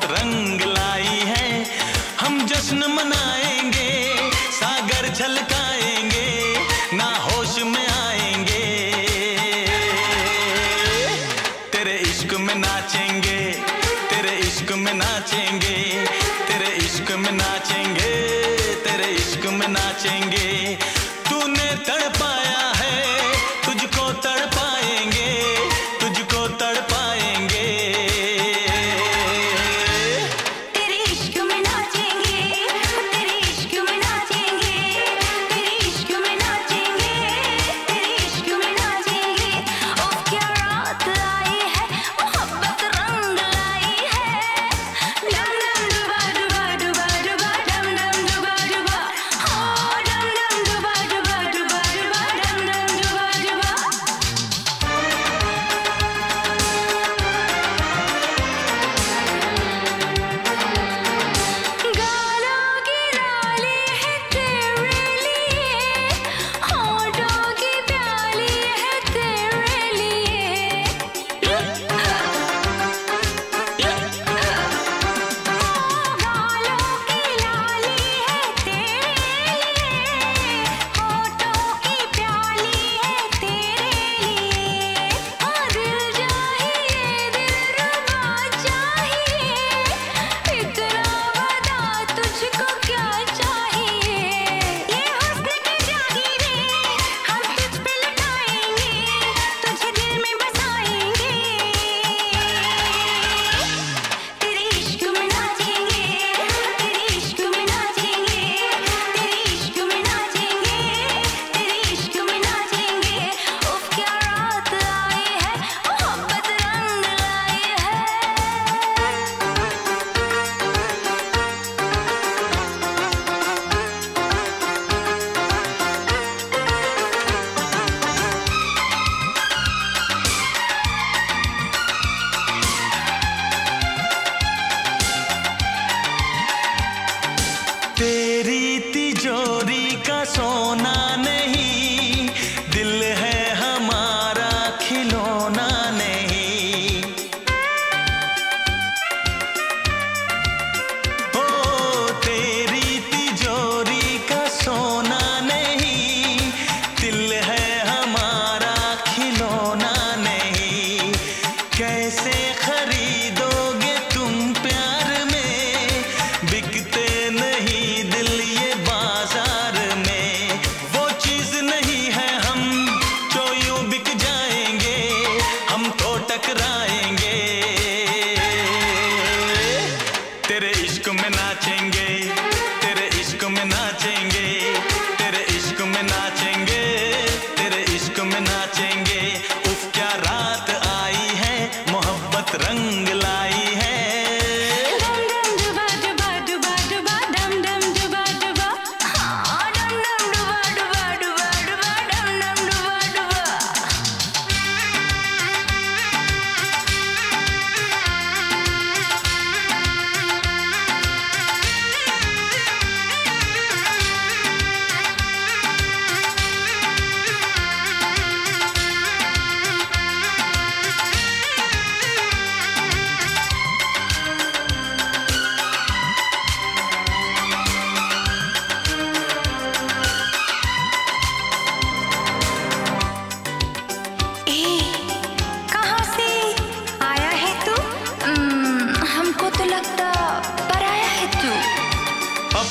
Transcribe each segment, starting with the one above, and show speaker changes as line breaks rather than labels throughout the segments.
बहुत रंग लाई है। हम जश्न मनाएँगे, सागर झलकाएँगे, ना होश में आएँगे। तेरे इश्क में नाचेंगे, तेरे इश्क में नाचेंगे, तेरे इश्क में नाचेंगे,
तेरे इश्क में नाचेंगे।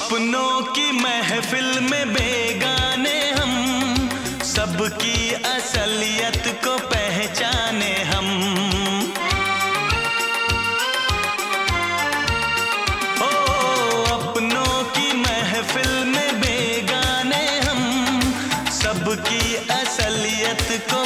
सपनों की महफिल में बेगाने हम, सबकी असलियत को पहचाने हम। ओ, अपनों की महफिल में बेगाने हम, सबकी असलियत को